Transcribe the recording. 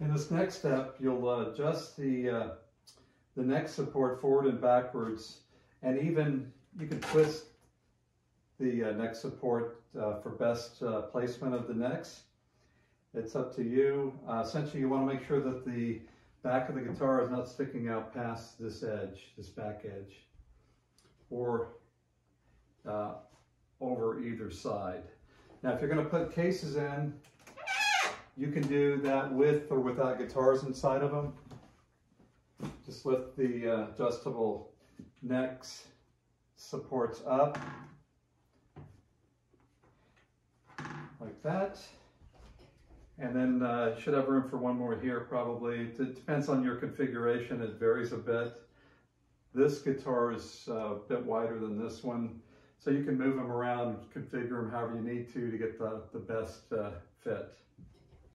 In this next step, you'll uh, adjust the, uh, the neck support forward and backwards, and even you can twist the uh, neck support uh, for best uh, placement of the necks. It's up to you. Uh, essentially, you want to make sure that the back of the guitar is not sticking out past this edge, this back edge, or over either side. Now, if you're going to put cases in, you can do that with or without guitars inside of them. Just lift the uh, adjustable necks supports up like that. And then uh, should have room for one more here probably. It depends on your configuration, it varies a bit. This guitar is uh, a bit wider than this one, so you can move them around, configure them however you need to to get the, the best uh, fit.